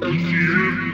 ACM in